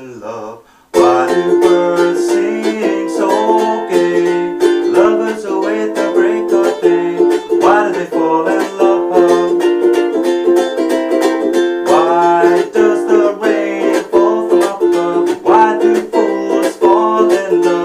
and love. Why do birds sing so gay? Lovers await the break of day. Why do they fall in love? Why does the rain fall from above? Why do fools fall in love?